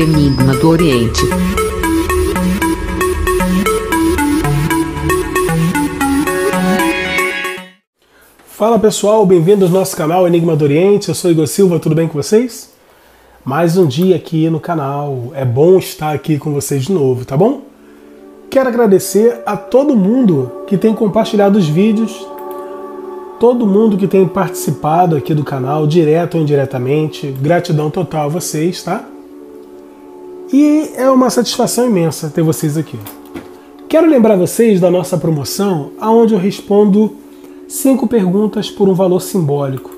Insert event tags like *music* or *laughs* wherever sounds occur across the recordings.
Enigma do Oriente. Fala pessoal, bem-vindos ao nosso canal Enigma do Oriente. Eu sou Igor Silva, tudo bem com vocês? Mais um dia aqui no canal. É bom estar aqui com vocês de novo, tá bom? Quero agradecer a todo mundo que tem compartilhado os vídeos, todo mundo que tem participado aqui do canal, direto ou indiretamente. Gratidão total a vocês, tá? E é uma satisfação imensa ter vocês aqui. Quero lembrar vocês da nossa promoção, aonde eu respondo cinco perguntas por um valor simbólico.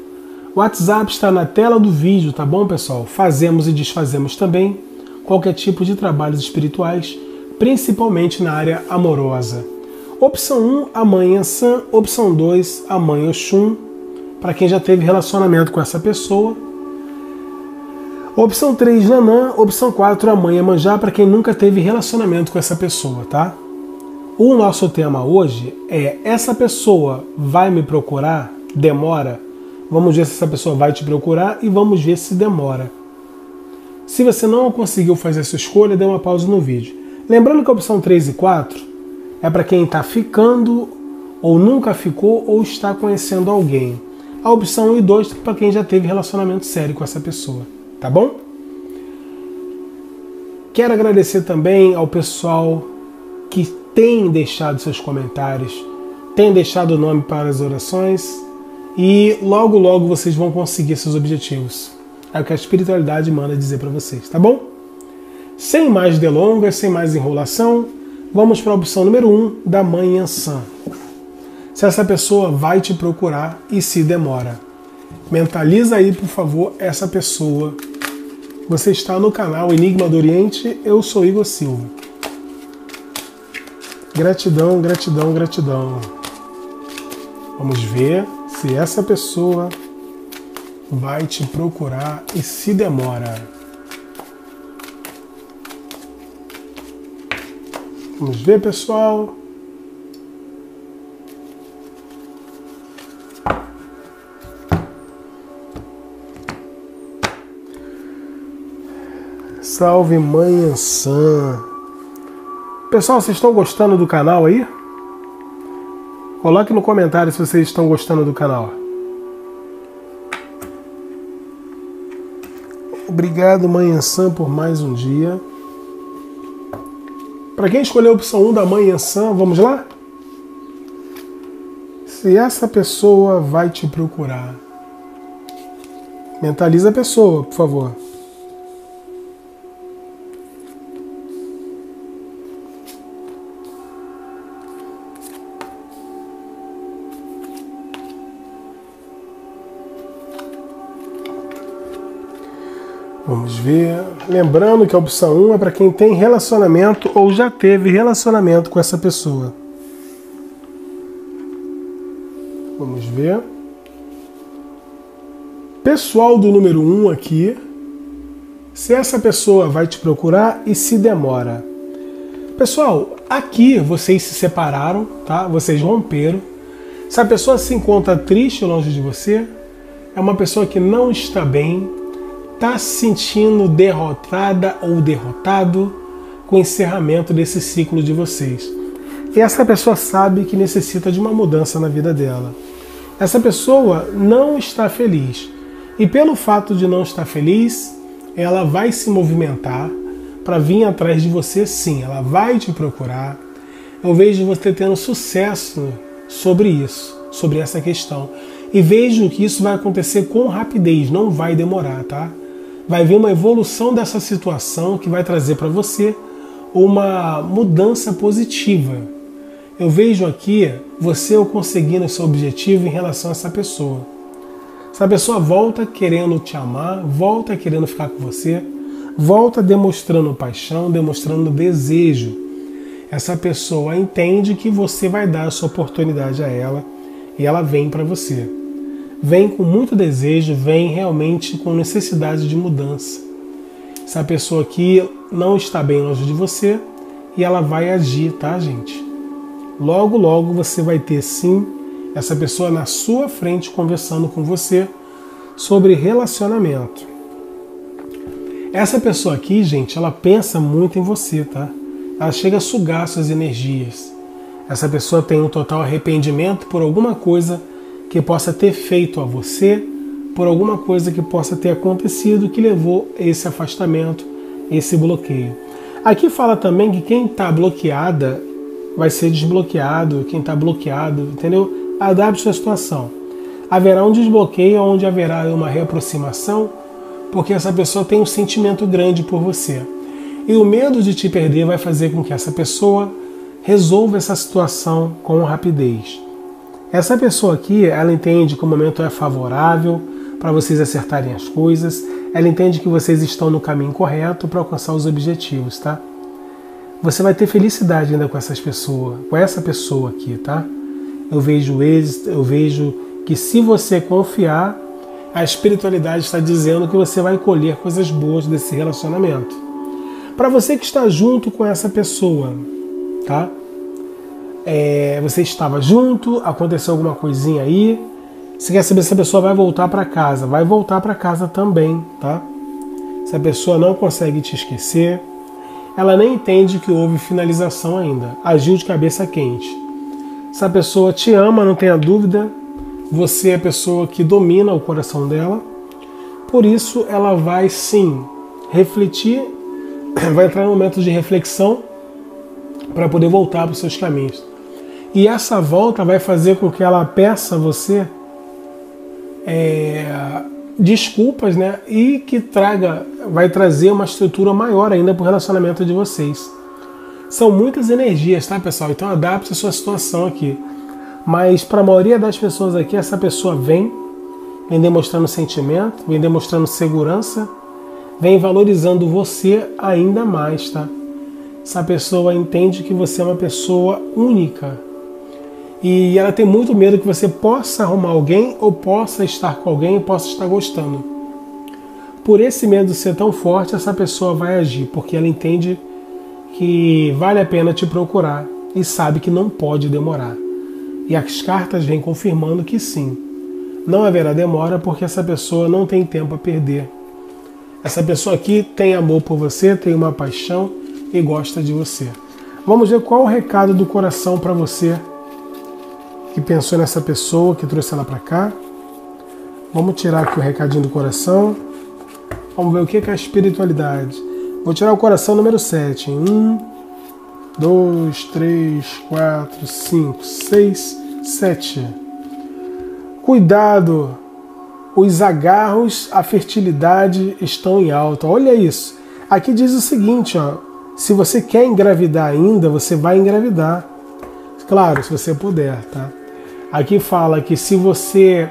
O WhatsApp está na tela do vídeo, tá bom, pessoal? Fazemos e desfazemos também qualquer tipo de trabalhos espirituais, principalmente na área amorosa. Opção 1, a mãe Ansan. Opção 2, a mãe Oxum, para quem já teve relacionamento com essa pessoa. Opção 3, Nanã. Opção 4, a mãe Amanjá, para quem nunca teve relacionamento com essa pessoa, tá? O nosso tema hoje é: essa pessoa vai me procurar? Demora? Vamos ver se essa pessoa vai te procurar e vamos ver se demora. Se você não conseguiu fazer essa escolha, dê uma pausa no vídeo. Lembrando que a opção 3 e 4 é para quem está ficando ou nunca ficou ou está conhecendo alguém. A opção 1 e 2 é para quem já teve relacionamento sério com essa pessoa, tá bom? Quero agradecer também ao pessoal que tem deixado seus comentários, tem deixado o nome para as orações e logo logo vocês vão conseguir seus objetivos. É o que a espiritualidade manda dizer para vocês, tá bom? Sem mais delongas, sem mais enrolação, vamos para a opção número 1 um, da mãe Ansan. Se essa pessoa vai te procurar e se demora. Mentaliza aí, por favor, essa pessoa. Você está no canal Enigma do Oriente, eu sou Igor Silva. Gratidão, gratidão, gratidão. Vamos ver se essa pessoa vai te procurar e se demora. Vamos ver, pessoal. Salve Mãe Ansan. Pessoal, vocês estão gostando do canal aí? Coloque no comentário se vocês estão gostando do canal. Obrigado, Mãe Ansan, por mais um dia. Para quem escolheu a opção 1 da Mãe Ansan, vamos lá? Se essa pessoa vai te procurar, mentaliza a pessoa, por favor. Ver. Lembrando que a opção 1 é para quem tem relacionamento ou já teve relacionamento com essa pessoa. Vamos ver. Pessoal do número 1 aqui. Se essa pessoa vai te procurar e se demora. Pessoal, aqui vocês se separaram, tá? Vocês romperam. Se a pessoa se encontra triste longe de você, é uma pessoa que não está bem, está se sentindo derrotada ou derrotado com o encerramento desse ciclo de vocês. E essa pessoa sabe que necessita de uma mudança na vida dela. Essa pessoa não está feliz. E pelo fato de não estar feliz, ela vai se movimentar para vir atrás de você sim. Ela vai te procurar. Eu vejo você tendo sucesso sobre isso, sobre essa questão. E vejo que isso vai acontecer com rapidez, não vai demorar, tá? Vai vir uma evolução dessa situação que vai trazer para você uma mudança positiva. Eu vejo aqui você conseguindo seu objetivo em relação a essa pessoa. Essa pessoa volta querendo te amar, volta querendo ficar com você, volta demonstrando paixão, demonstrando desejo. Essa pessoa entende que você vai dar a sua oportunidade a ela e ela vem para você vem com muito desejo, vem realmente com necessidade de mudança. Essa pessoa aqui não está bem longe de você e ela vai agir, tá, gente? Logo, logo você vai ter sim essa pessoa na sua frente conversando com você sobre relacionamento. Essa pessoa aqui, gente, ela pensa muito em você, tá? Ela chega a sugar suas energias. Essa pessoa tem um total arrependimento por alguma coisa que possa ter feito a você, por alguma coisa que possa ter acontecido que levou esse afastamento, esse bloqueio. Aqui fala também que quem está bloqueada vai ser desbloqueado, quem está bloqueado, entendeu? Adapte a situação. Haverá um desbloqueio onde haverá uma reaproximação, porque essa pessoa tem um sentimento grande por você. E o medo de te perder vai fazer com que essa pessoa resolva essa situação com rapidez. Essa pessoa aqui, ela entende que o momento é favorável para vocês acertarem as coisas, ela entende que vocês estão no caminho correto para alcançar os objetivos, tá? Você vai ter felicidade ainda com essas pessoas, com essa pessoa aqui, tá? Eu vejo êxito, eu vejo que se você confiar, a espiritualidade está dizendo que você vai colher coisas boas desse relacionamento. Para você que está junto com essa pessoa, tá? É, você estava junto, aconteceu alguma coisinha aí. Você quer saber se a pessoa vai voltar para casa? Vai voltar para casa também, tá? Se a pessoa não consegue te esquecer, ela nem entende que houve finalização ainda. Agiu de cabeça quente. Se a pessoa te ama, não tenha dúvida, você é a pessoa que domina o coração dela. Por isso, ela vai sim refletir, *clears throat* vai entrar no momento de reflexão para poder voltar para os seus caminhos. E essa volta vai fazer com que ela peça a você é, desculpas, né? E que traga, vai trazer uma estrutura maior ainda para o relacionamento de vocês. São muitas energias, tá, pessoal? Então adapte a sua situação aqui. Mas para a maioria das pessoas aqui, essa pessoa vem, vem demonstrando sentimento, vem demonstrando segurança, vem valorizando você ainda mais, tá? Essa pessoa entende que você é uma pessoa única. E ela tem muito medo que você possa arrumar alguém ou possa estar com alguém e possa estar gostando. Por esse medo ser tão forte, essa pessoa vai agir, porque ela entende que vale a pena te procurar e sabe que não pode demorar. E as cartas vêm confirmando que sim. Não haverá demora porque essa pessoa não tem tempo a perder. Essa pessoa aqui tem amor por você, tem uma paixão e gosta de você. Vamos ver qual o recado do coração para você que pensou nessa pessoa, que trouxe ela para cá. Vamos tirar aqui o recadinho do coração. Vamos ver o que é a espiritualidade. Vou tirar o coração número 7. 1, 2, 3, 4, 5, 6, 7. Cuidado, os agarros à fertilidade estão em alta. Olha isso. Aqui diz o seguinte, ó, se você quer engravidar ainda, você vai engravidar. Claro, se você puder, tá? Aqui fala que se você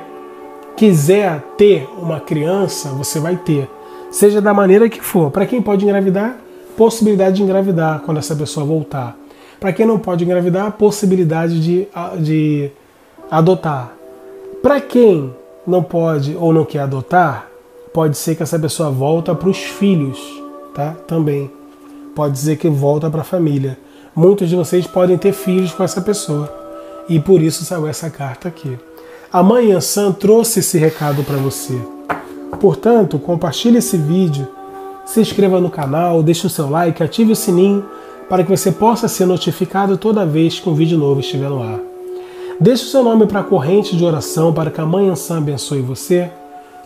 quiser ter uma criança, você vai ter. Seja da maneira que for. Para quem pode engravidar, possibilidade de engravidar quando essa pessoa voltar. Para quem não pode engravidar, possibilidade de, de adotar. Para quem não pode ou não quer adotar, pode ser que essa pessoa volta para os filhos, tá? Também pode dizer que volta para a família. Muitos de vocês podem ter filhos com essa pessoa e por isso saiu essa carta aqui. A Mãe Ansan trouxe esse recado para você. Portanto, compartilhe esse vídeo, se inscreva no canal, deixe o seu like, ative o sininho para que você possa ser notificado toda vez que um vídeo novo estiver no ar. Deixe o seu nome para a corrente de oração para que a Mãe Ansan abençoe você,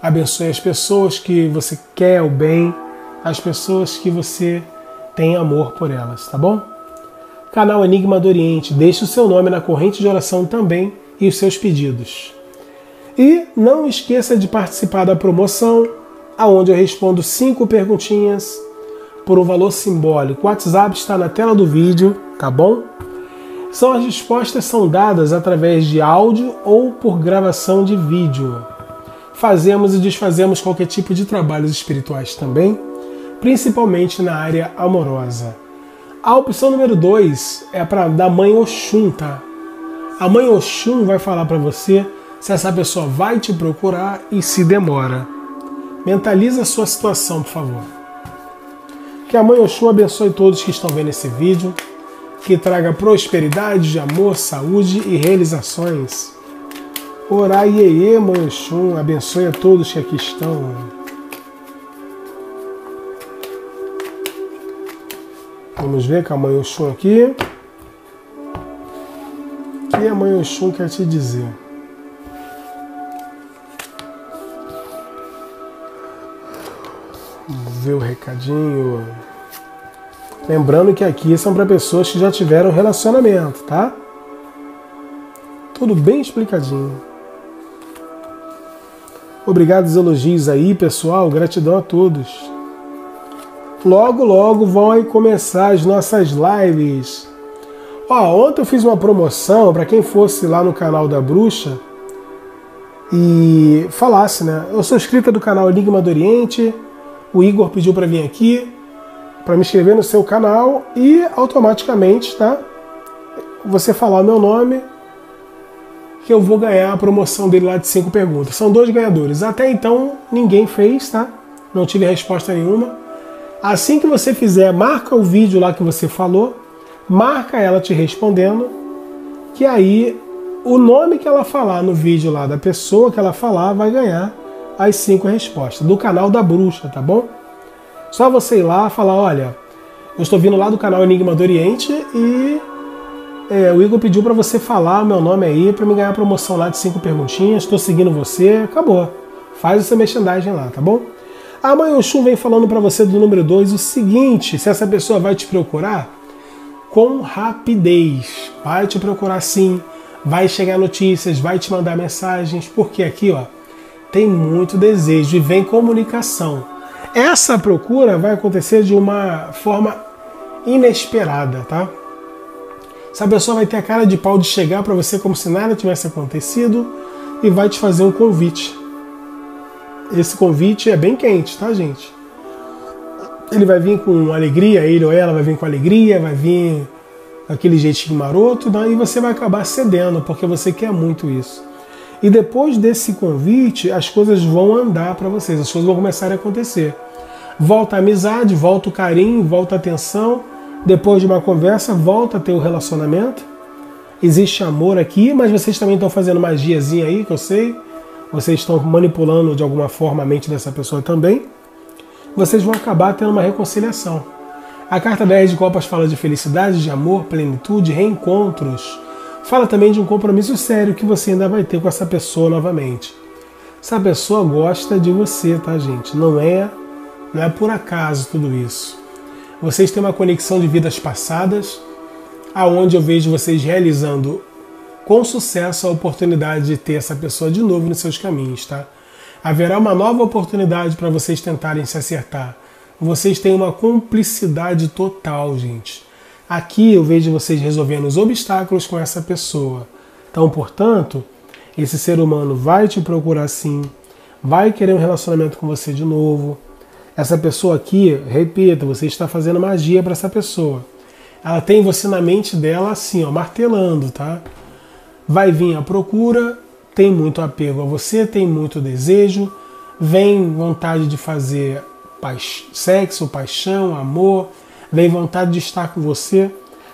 abençoe as pessoas que você quer o bem, as pessoas que você tem amor por elas, tá bom? Canal Enigma do Oriente, deixe o seu nome na corrente de oração também e os seus pedidos. E não esqueça de participar da promoção, aonde eu respondo cinco perguntinhas por um valor simbólico. O WhatsApp está na tela do vídeo, tá bom? São as respostas são dadas através de áudio ou por gravação de vídeo. Fazemos e desfazemos qualquer tipo de trabalhos espirituais também principalmente na área amorosa. A opção número 2 é para da mãe Oxum, tá? A mãe Oxum vai falar para você se essa pessoa vai te procurar e se demora. Mentaliza a sua situação, por favor. Que a mãe Oxum abençoe todos que estão vendo esse vídeo, que traga prosperidade, amor, saúde e realizações. Orai, mãe Oxum, abençoe a todos que aqui estão. Vamos ver com a mãe Oxum aqui. O que a mãe Oxum quer te dizer? Vamos ver o recadinho. Lembrando que aqui são para pessoas que já tiveram relacionamento, tá? Tudo bem explicadinho. Obrigado os elogios aí, pessoal. Gratidão a todos. Logo, logo vão começar as nossas lives. Ó, ontem eu fiz uma promoção para quem fosse lá no canal da Bruxa e falasse, né? Eu sou inscrita do canal Enigma do Oriente. O Igor pediu para vir aqui para me inscrever no seu canal e automaticamente, tá? Você falar o meu nome que eu vou ganhar a promoção dele lá de cinco perguntas. São dois ganhadores. Até então ninguém fez, tá? Não tive resposta nenhuma. Assim que você fizer, marca o vídeo lá que você falou, marca ela te respondendo, que aí o nome que ela falar no vídeo lá da pessoa que ela falar vai ganhar as cinco respostas do canal da bruxa, tá bom? Só você ir lá falar, olha, eu estou vindo lá do canal Enigma do Oriente e é, o Igor pediu para você falar meu nome aí para me ganhar a promoção lá de cinco perguntinhas. Estou seguindo você, acabou. Faz o seu merchandising lá, tá bom? A mãe Oxum vem falando para você do número 2 o seguinte: se essa pessoa vai te procurar, com rapidez. Vai te procurar sim, vai chegar notícias, vai te mandar mensagens, porque aqui, ó, tem muito desejo e vem comunicação. Essa procura vai acontecer de uma forma inesperada, tá? Essa pessoa vai ter a cara de pau de chegar para você como se nada tivesse acontecido e vai te fazer um convite. Esse convite é bem quente, tá, gente? Ele vai vir com alegria, ele ou ela vai vir com alegria, vai vir aquele jeitinho maroto, né? e você vai acabar cedendo, porque você quer muito isso. E depois desse convite, as coisas vão andar para vocês, as coisas vão começar a acontecer. Volta a amizade, volta o carinho, volta a atenção depois de uma conversa, volta a ter o relacionamento. Existe amor aqui, mas vocês também estão fazendo magiazinha aí, que eu sei. Vocês estão manipulando de alguma forma a mente dessa pessoa também. Vocês vão acabar tendo uma reconciliação. A carta 10 de Copas fala de felicidade, de amor, plenitude, reencontros. Fala também de um compromisso sério que você ainda vai ter com essa pessoa novamente. Essa pessoa gosta de você, tá, gente? Não é, não é por acaso tudo isso. Vocês têm uma conexão de vidas passadas, aonde eu vejo vocês realizando com sucesso a oportunidade de ter essa pessoa de novo nos seus caminhos, tá? Haverá uma nova oportunidade para vocês tentarem se acertar. Vocês têm uma cumplicidade total, gente. Aqui eu vejo vocês resolvendo os obstáculos com essa pessoa. Então, portanto, esse ser humano vai te procurar sim, vai querer um relacionamento com você de novo, essa pessoa aqui, repita, você está fazendo magia para essa pessoa. Ela tem você na mente dela assim, ó, martelando, tá? Vai vir a procura, tem muito apego a você, tem muito desejo, vem vontade de fazer sexo, paixão, amor, vem vontade de estar com você,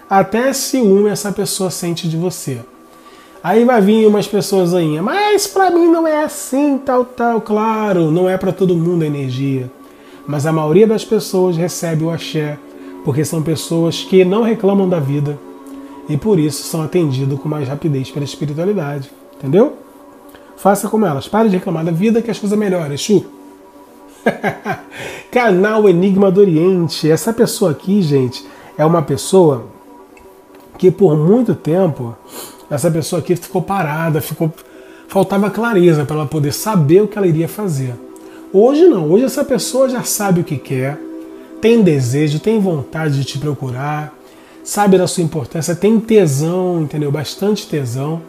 até ciúme essa pessoa sente de você. Aí vai vir umas pessoas aí, mas para mim não é assim, tal, tal. Claro, não é para todo mundo a energia mas a maioria das pessoas recebe o axé porque são pessoas que não reclamam da vida e por isso são atendidos com mais rapidez pela espiritualidade. Entendeu? Faça como elas. Pare de reclamar da vida que as coisas melhoram. Exu. *laughs* Canal Enigma do Oriente. Essa pessoa aqui, gente, é uma pessoa que por muito tempo essa pessoa aqui ficou parada, ficou faltava clareza para ela poder saber o que ela iria fazer. Hoje não, hoje essa pessoa já sabe o que quer, tem desejo, tem vontade de te procurar, sabe da sua importância, tem tesão, entendeu? Bastante tesão.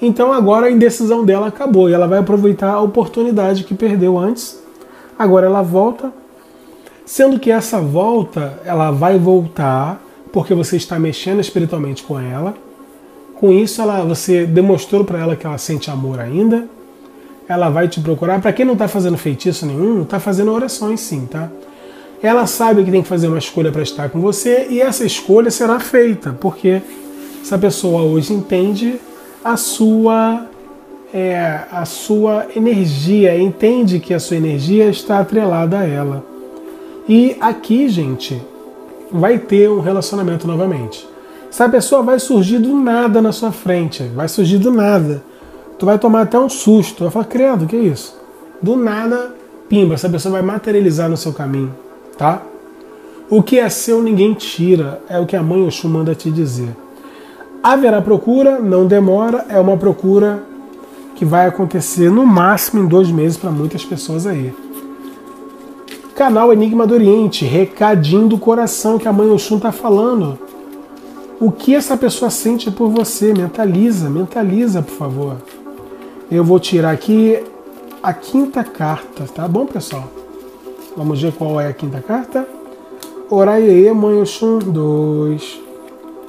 Então agora a indecisão dela acabou e ela vai aproveitar a oportunidade que perdeu antes. Agora ela volta, sendo que essa volta ela vai voltar porque você está mexendo espiritualmente com ela. Com isso, ela, você demonstrou para ela que ela sente amor ainda ela vai te procurar. Para quem não está fazendo feitiço nenhum, está fazendo orações sim, tá? Ela sabe que tem que fazer uma escolha para estar com você e essa escolha será feita, porque essa pessoa hoje entende a sua é, a sua energia, entende que a sua energia está atrelada a ela. E aqui, gente, vai ter um relacionamento novamente. Essa pessoa vai surgir do nada na sua frente, vai surgir do nada. Tu vai tomar até um susto, vai falar, credo, que é isso? Do nada, pimba, essa pessoa vai materializar no seu caminho, tá? O que é seu ninguém tira, é o que a mãe Oxum manda te dizer. Haverá procura, não demora, é uma procura que vai acontecer no máximo em dois meses para muitas pessoas aí. Canal Enigma do Oriente, recadinho do coração que a mãe Oxum está falando. O que essa pessoa sente por você? Mentaliza, mentaliza, por favor. Eu vou tirar aqui a quinta carta, tá bom, pessoal? Vamos ver qual é a quinta carta. Oraiê, mãe Oxum. Dois,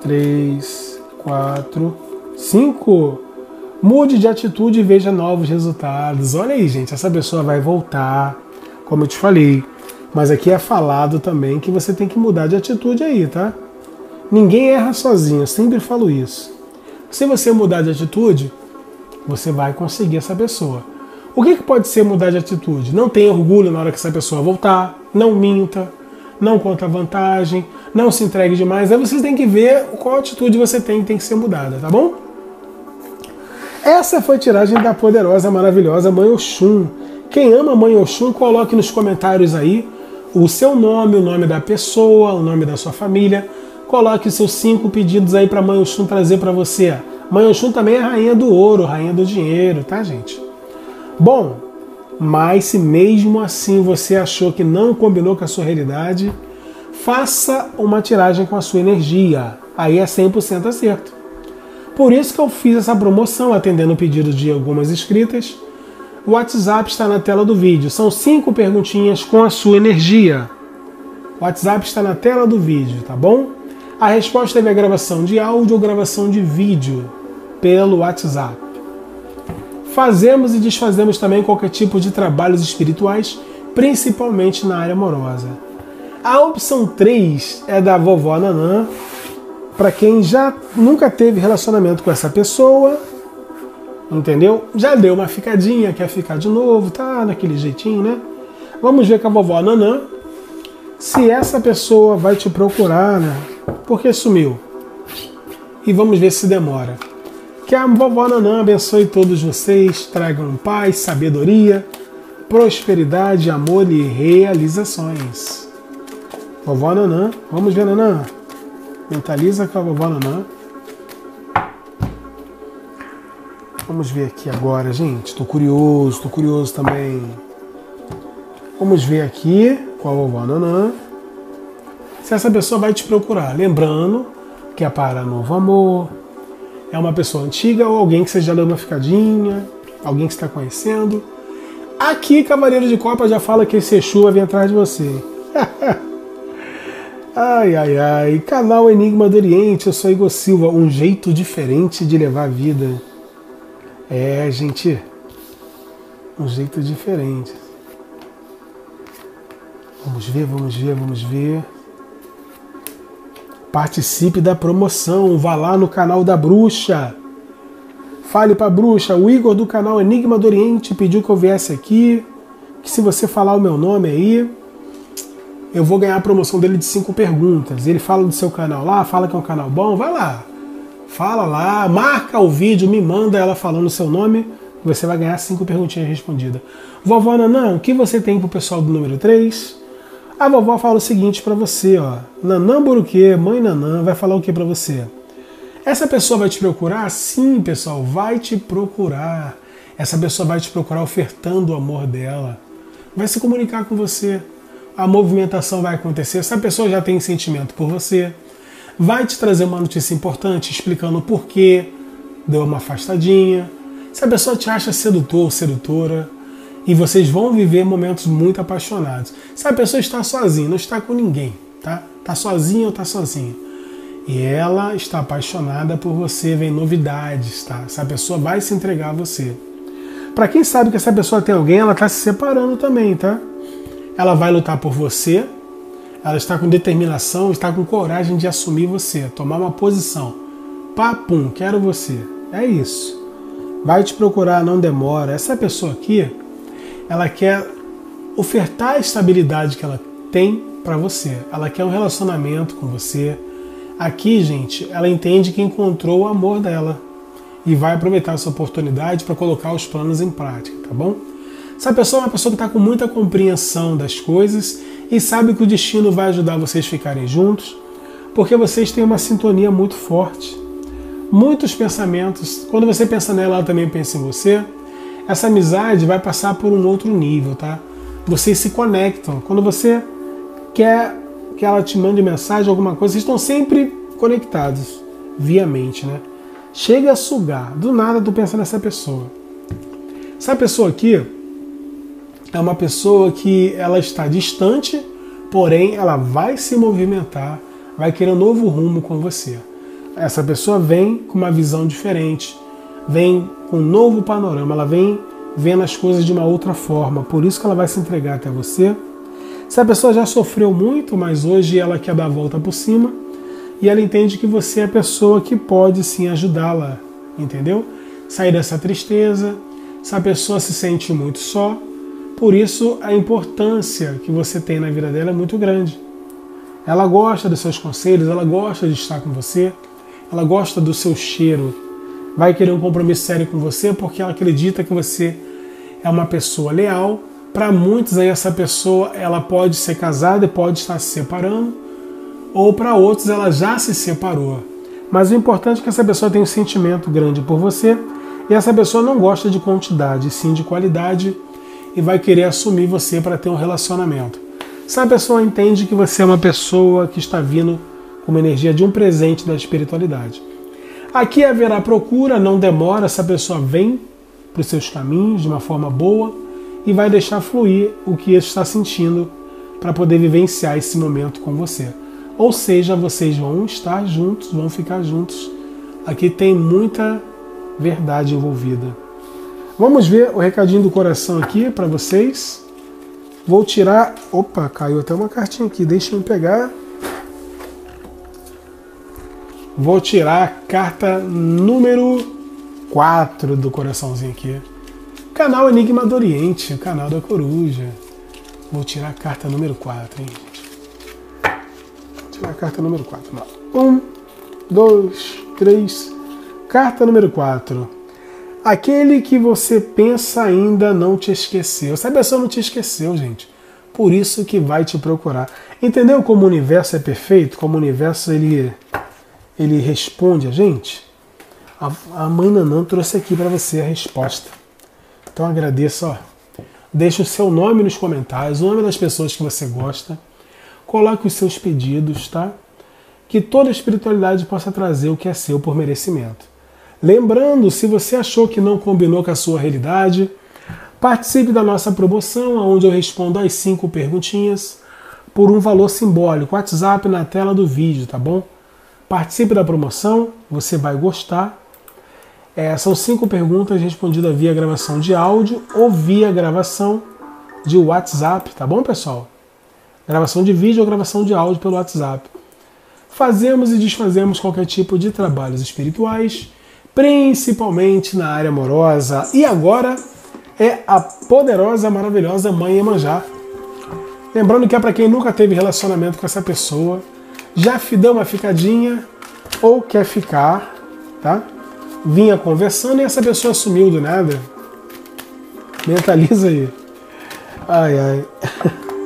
três, quatro, cinco. Mude de atitude e veja novos resultados. Olha aí, gente, essa pessoa vai voltar, como eu te falei. Mas aqui é falado também que você tem que mudar de atitude aí, tá? Ninguém erra sozinho, eu sempre falo isso. Se você mudar de atitude, você vai conseguir essa pessoa. O que, que pode ser mudar de atitude? Não tenha orgulho na hora que essa pessoa voltar, não minta, não conta vantagem, não se entregue demais. Aí vocês têm que ver qual atitude você tem que tem que ser mudada, tá bom? Essa foi a tiragem da poderosa, maravilhosa Mãe Oxum. Quem ama Mãe Oxum, coloque nos comentários aí o seu nome, o nome da pessoa, o nome da sua família Coloque os seus cinco pedidos aí para Mãe Oxum trazer para você. Mãe Oxum também é rainha do ouro, rainha do dinheiro, tá, gente? Bom, mas se mesmo assim você achou que não combinou com a sua realidade, faça uma tiragem com a sua energia. Aí é 100% acerto. Por isso que eu fiz essa promoção atendendo o pedido de algumas inscritas. O WhatsApp está na tela do vídeo. São cinco perguntinhas com a sua energia. O WhatsApp está na tela do vídeo, tá bom? A resposta teve a gravação de áudio ou gravação de vídeo pelo WhatsApp. Fazemos e desfazemos também qualquer tipo de trabalhos espirituais, principalmente na área amorosa. A opção 3 é da vovó Nanã, para quem já nunca teve relacionamento com essa pessoa, entendeu? Já deu uma ficadinha, quer ficar de novo, tá naquele jeitinho, né? Vamos ver com a vovó Nanã se essa pessoa vai te procurar, né? Porque sumiu. E vamos ver se demora. Que a vovó Nanã abençoe todos vocês, tragam paz, sabedoria, prosperidade, amor e realizações. Vovó Nanã, vamos ver Nanã. Mentaliza com a vovó Nanã. Vamos ver aqui agora, gente. Tô curioso, tô curioso também. Vamos ver aqui com a vovó Nanã se essa pessoa vai te procurar. Lembrando que é para novo amor, é uma pessoa antiga ou alguém que você já deu uma ficadinha, alguém que está conhecendo. Aqui, Cavaleiro de Copa já fala que esse Exu vai vir atrás de você. *laughs* ai, ai, ai. Canal Enigma do Oriente, eu sou Igor Silva. Um jeito diferente de levar a vida. É, gente. Um jeito diferente. Vamos ver, vamos ver, vamos ver. Participe da promoção, vá lá no canal da Bruxa. Fale para a Bruxa, o Igor do canal Enigma do Oriente pediu que eu viesse aqui, que se você falar o meu nome aí, eu vou ganhar a promoção dele de cinco perguntas. Ele fala do seu canal lá, fala que é um canal bom, vai lá. Fala lá, marca o vídeo, me manda ela falando o seu nome, você vai ganhar cinco perguntinhas respondidas. Vovó Nanã, o que você tem pro pessoal do número 3? A vovó fala o seguinte para você, ó. Nanã Buruquê, mãe Nanã, vai falar o que para você? Essa pessoa vai te procurar? Sim, pessoal, vai te procurar. Essa pessoa vai te procurar ofertando o amor dela. Vai se comunicar com você. A movimentação vai acontecer. Essa pessoa já tem sentimento por você. Vai te trazer uma notícia importante explicando o porquê deu uma afastadinha. Se a pessoa te acha sedutor ou sedutora, e vocês vão viver momentos muito apaixonados. Se a pessoa está sozinha, não está com ninguém, tá? Está sozinha ou está sozinha. E ela está apaixonada por você, vem novidades, tá? Essa pessoa vai se entregar a você. Para quem sabe que essa pessoa tem alguém, ela está se separando também, tá? Ela vai lutar por você, ela está com determinação, está com coragem de assumir você, tomar uma posição. Papum, quero você. É isso. Vai te procurar, não demora. Essa pessoa aqui, ela quer ofertar a estabilidade que ela tem para você. Ela quer um relacionamento com você. Aqui, gente, ela entende que encontrou o amor dela e vai aproveitar essa oportunidade para colocar os planos em prática, tá bom? Essa pessoa é uma pessoa que está com muita compreensão das coisas e sabe que o destino vai ajudar vocês a ficarem juntos, porque vocês têm uma sintonia muito forte. Muitos pensamentos, quando você pensa nela, ela também pensa em você. Essa amizade vai passar por um outro nível, tá? Vocês se conectam. Quando você quer que ela te mande mensagem, alguma coisa, vocês estão sempre conectados via mente, né? Chega a sugar. Do nada tu pensa nessa pessoa. Essa pessoa aqui é uma pessoa que ela está distante, porém ela vai se movimentar, vai querer um novo rumo com você. Essa pessoa vem com uma visão diferente, vem com um novo panorama, ela vem vendo as coisas de uma outra forma, por isso que ela vai se entregar até você. Se a pessoa já sofreu muito, mas hoje ela quer dar a volta por cima, e ela entende que você é a pessoa que pode sim ajudá-la, entendeu? Sair dessa tristeza. Essa pessoa se sente muito só, por isso a importância que você tem na vida dela é muito grande. Ela gosta dos seus conselhos, ela gosta de estar com você, ela gosta do seu cheiro. Vai querer um compromisso sério com você porque ela acredita que você é uma pessoa leal. Para muitos aí essa pessoa ela pode ser casada e pode estar se separando ou para outros ela já se separou. Mas o importante é que essa pessoa tem um sentimento grande por você e essa pessoa não gosta de quantidade, sim de qualidade e vai querer assumir você para ter um relacionamento. Essa pessoa entende que você é uma pessoa que está vindo com uma energia de um presente da espiritualidade. Aqui haverá procura, não demora, essa pessoa vem para os seus caminhos de uma forma boa e vai deixar fluir o que está sentindo para poder vivenciar esse momento com você. Ou seja, vocês vão estar juntos, vão ficar juntos. Aqui tem muita verdade envolvida. Vamos ver o recadinho do coração aqui para vocês. Vou tirar. Opa, caiu até uma cartinha aqui. Deixa eu pegar. Vou tirar a carta número 4 do coraçãozinho aqui. Canal Enigma do Oriente, o canal da coruja. Vou tirar a carta número 4, hein? a carta número 4. Um, dois, três. Carta número 4. Aquele que você pensa ainda não te esqueceu. Essa pessoa não te esqueceu, gente. Por isso que vai te procurar. Entendeu como o universo é perfeito? Como o universo ele, ele responde a gente? A, a mãe Nanã trouxe aqui para você a resposta. Então agradeço, ó. Deixe o seu nome nos comentários, o nome das pessoas que você gosta Coloque os seus pedidos, tá? Que toda espiritualidade possa trazer o que é seu por merecimento. Lembrando, se você achou que não combinou com a sua realidade, participe da nossa promoção, onde eu respondo as cinco perguntinhas por um valor simbólico. WhatsApp na tela do vídeo, tá bom? Participe da promoção, você vai gostar. É, são cinco perguntas respondidas via gravação de áudio ou via gravação de WhatsApp, tá bom, pessoal? gravação de vídeo ou gravação de áudio pelo WhatsApp. Fazemos e desfazemos qualquer tipo de trabalhos espirituais, principalmente na área amorosa. E agora é a poderosa, maravilhosa Mãe Emanjá. Lembrando que é para quem nunca teve relacionamento com essa pessoa, já deu uma ficadinha ou quer ficar, tá? Vinha conversando e essa pessoa sumiu do nada. Mentaliza aí. Ai, ai.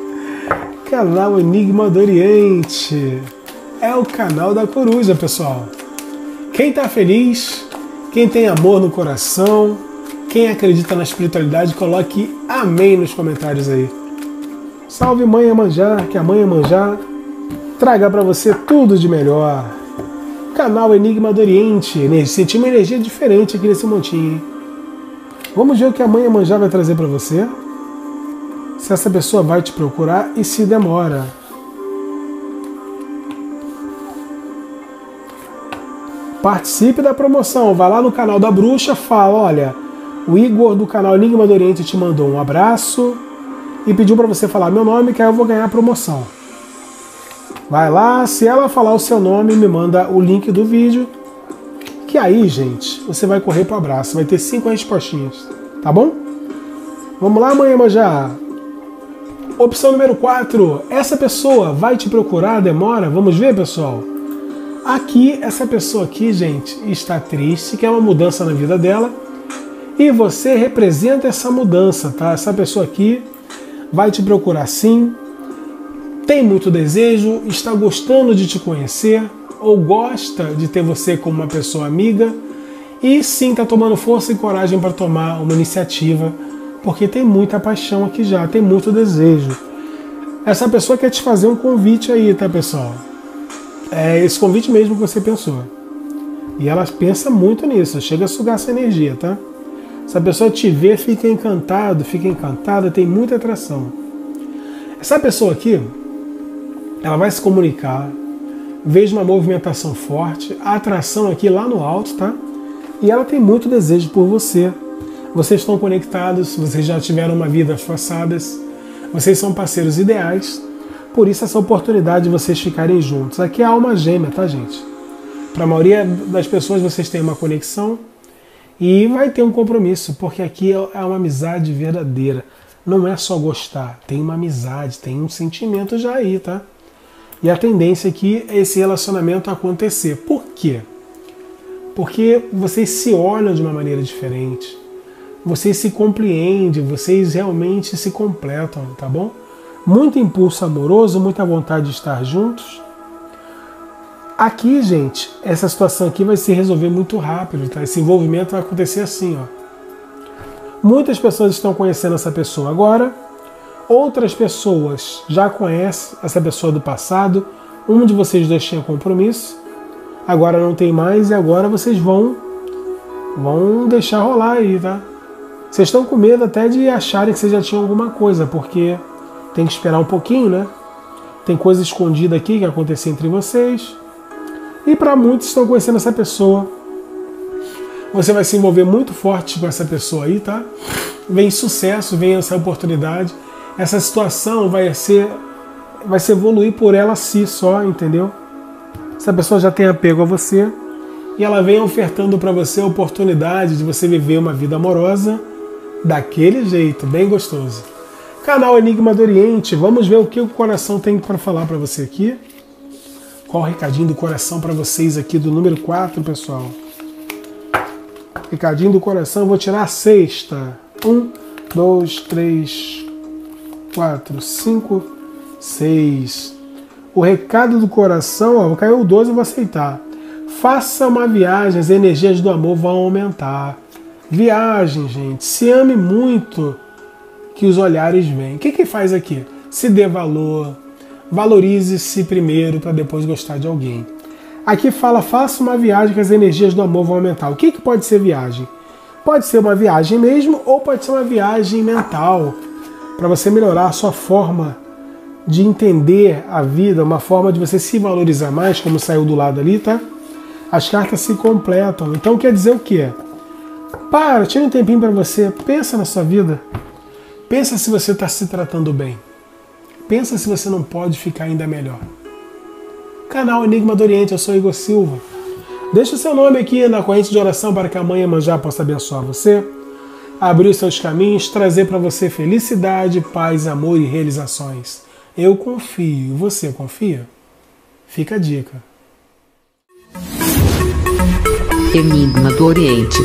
*laughs* canal Enigma do Oriente. É o canal da coruja, pessoal. Quem está feliz, quem tem amor no coração, quem acredita na espiritualidade, coloque amém nos comentários aí. Salve Mãe Amanjá, que a Mãe Amanjá traga para você tudo de melhor. Canal Enigma do Oriente. Senti uma energia diferente aqui nesse montinho. Hein? Vamos ver o que a Mãe Amanjá vai trazer para você se essa pessoa vai te procurar e se demora. Participe da promoção, vá lá no canal da Bruxa, fala, olha, o Igor do canal Enigma do Oriente te mandou um abraço e pediu para você falar meu nome que aí eu vou ganhar a promoção. Vai lá, se ela falar o seu nome, me manda o link do vídeo. Que aí, gente, você vai correr pro abraço. Vai ter cinco respostinhas, tá bom? Vamos lá, mãe já. Opção número 4. Essa pessoa vai te procurar, demora? Vamos ver, pessoal? Aqui, essa pessoa aqui, gente, está triste, quer uma mudança na vida dela. E você representa essa mudança, tá? Essa pessoa aqui vai te procurar sim, tem muito desejo, está gostando de te conhecer ou gosta de ter você como uma pessoa amiga e sim está tomando força e coragem para tomar uma iniciativa, porque tem muita paixão aqui já, tem muito desejo. Essa pessoa quer te fazer um convite aí, tá, pessoal? É esse convite mesmo que você pensou. E ela pensa muito nisso, chega a sugar essa energia, tá? Se a pessoa te vê, fica encantado, fica encantada, tem muita atração. Essa pessoa aqui, ela vai se comunicar, vejo uma movimentação forte, a atração aqui lá no alto, tá? E ela tem muito desejo por você. Vocês estão conectados, vocês já tiveram uma vida passadas, vocês são parceiros ideais, por isso essa oportunidade de vocês ficarem juntos. Aqui é alma gêmea, tá, gente? Para a maioria das pessoas vocês têm uma conexão e vai ter um compromisso, porque aqui é uma amizade verdadeira. Não é só gostar, tem uma amizade, tem um sentimento já aí, tá? E a tendência é esse relacionamento acontecer. Por quê? Porque vocês se olham de uma maneira diferente. Vocês se compreendem, vocês realmente se completam, tá bom? Muito impulso amoroso, muita vontade de estar juntos. Aqui, gente, essa situação aqui vai se resolver muito rápido, tá? Esse envolvimento vai acontecer assim, ó. Muitas pessoas estão conhecendo essa pessoa agora, outras pessoas já conhecem essa pessoa do passado, um de vocês dois tinha compromisso, agora não tem mais e agora vocês vão vão deixar rolar aí, tá? Vocês estão com medo até de acharem que vocês já tinham alguma coisa, porque tem que esperar um pouquinho, né? Tem coisa escondida aqui que aconteceu entre vocês. E para muitos estão conhecendo essa pessoa. Você vai se envolver muito forte com essa pessoa aí, tá? Vem sucesso, vem essa oportunidade essa situação vai ser vai se evoluir por ela si só, entendeu? Essa pessoa já tem apego a você e ela vem ofertando para você a oportunidade de você viver uma vida amorosa daquele jeito, bem gostoso. Canal Enigma do Oriente, vamos ver o que o coração tem para falar para você aqui. Qual o recadinho do coração para vocês aqui do número 4, pessoal? Recadinho do coração, vou tirar a sexta. Um, dois, três, 4, 5, 6. O recado do coração, ó, caiu o 12, eu vou aceitar. Faça uma viagem, as energias do amor vão aumentar. Viagem, gente. Se ame muito que os olhares vêm. O que que faz aqui? Se dê valor. Valorize-se primeiro para depois gostar de alguém. Aqui fala, faça uma viagem que as energias do amor vão aumentar. O que, que pode ser viagem? Pode ser uma viagem mesmo ou pode ser uma viagem mental para você melhorar a sua forma de entender a vida, uma forma de você se valorizar mais, como saiu do lado ali, tá? As cartas se completam. Então quer dizer o quê? Para, tira um tempinho para você, pensa na sua vida. Pensa se você está se tratando bem. Pensa se você não pode ficar ainda melhor. Canal Enigma do Oriente, eu sou Igor Silva. Deixe o seu nome aqui na corrente de oração para que a mãe Manjá possa abençoar você abrir seus caminhos, trazer para você felicidade, paz, amor e realizações. Eu confio. Você confia? Fica a dica. Enigma do Oriente.